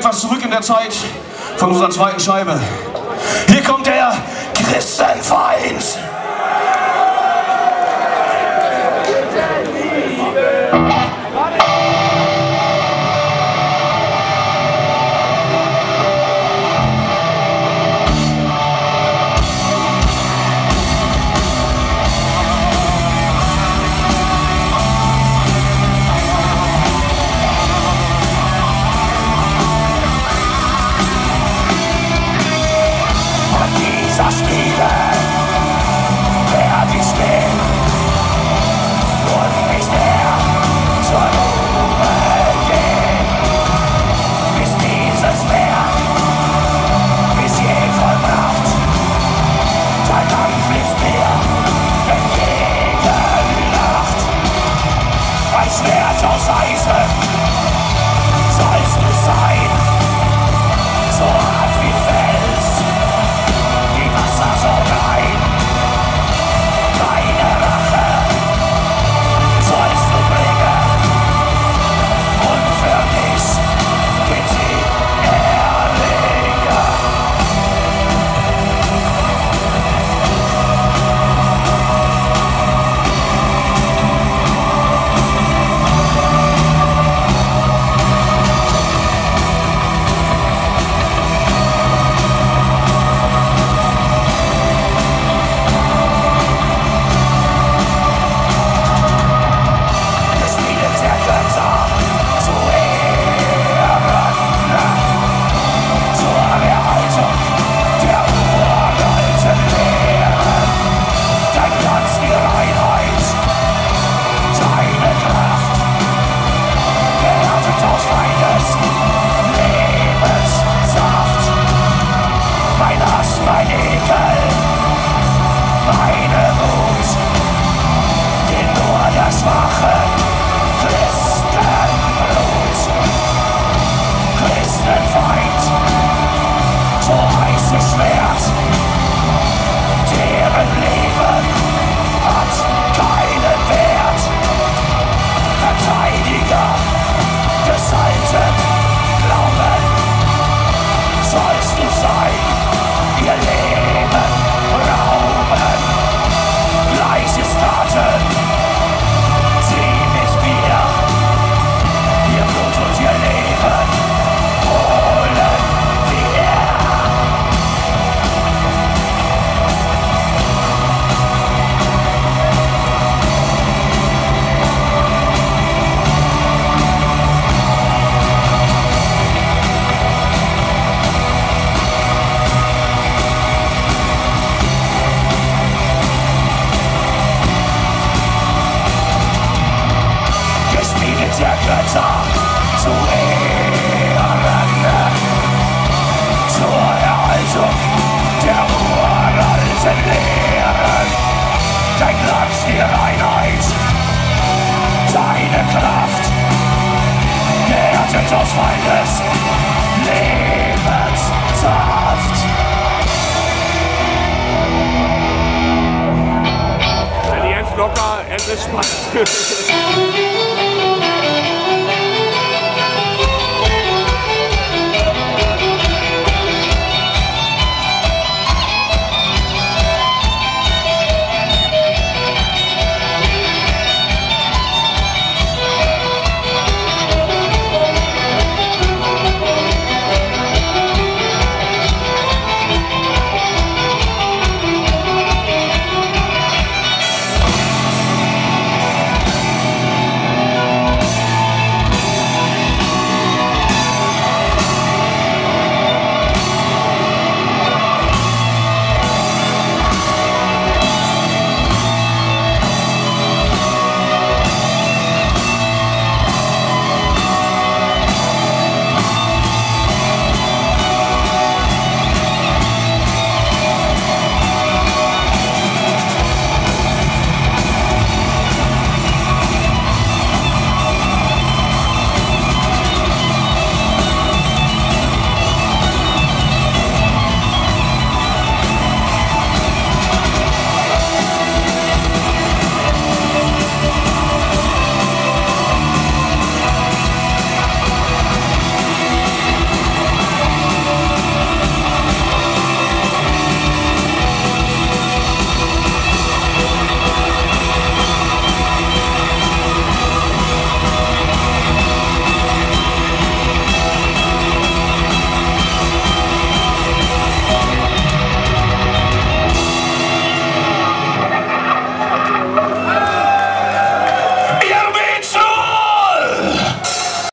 etwas zurück in der Zeit von unserer zweiten Scheibe. Hier kommt der Christenfeind. Des Feindes Lebenssaft. Jens Locker, es ist spannend.